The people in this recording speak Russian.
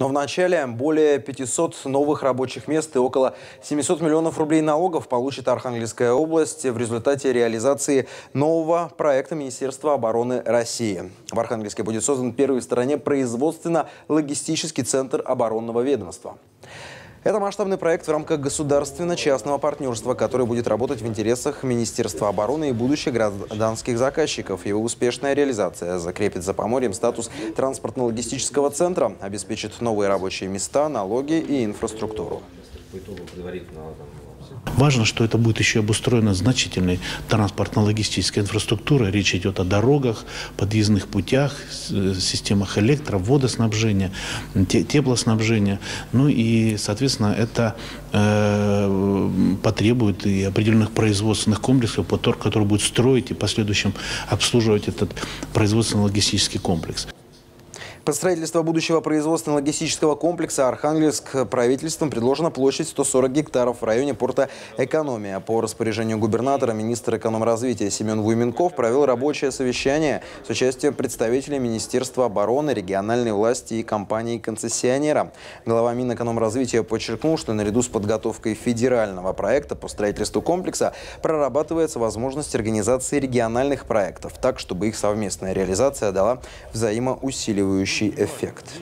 Но вначале более 500 новых рабочих мест и около 700 миллионов рублей налогов получит Архангельская область в результате реализации нового проекта Министерства обороны России. В Архангельске будет создан первый в стране производственно-логистический центр оборонного ведомства. Это масштабный проект в рамках государственно-частного партнерства, который будет работать в интересах Министерства обороны и будущих гражданских заказчиков. Его успешная реализация закрепит за Поморьем статус транспортно-логистического центра, обеспечит новые рабочие места, налоги и инфраструктуру. Важно, что это будет еще обустроена значительной транспортно-логистическая инфраструктура. Речь идет о дорогах, подъездных путях, э, системах электро, водоснабжения, теплоснабжения. Ну и, соответственно, это э, потребует и определенных производственных комплексов, которые будут строить и в последующем обслуживать этот производственно-логистический комплекс. Под строительство будущего производственно-логистического комплекса Архангельск правительством предложена площадь 140 гектаров в районе порта «Экономия». По распоряжению губернатора министр экономразвития Семен Вуйменков провел рабочее совещание с участием представителей Министерства обороны, региональной власти и компании-концессионера. Глава Минэкономразвития подчеркнул, что наряду с подготовкой федерального проекта по строительству комплекса прорабатывается возможность организации региональных проектов так, чтобы их совместная реализация дала взаимоусиливающий эффект.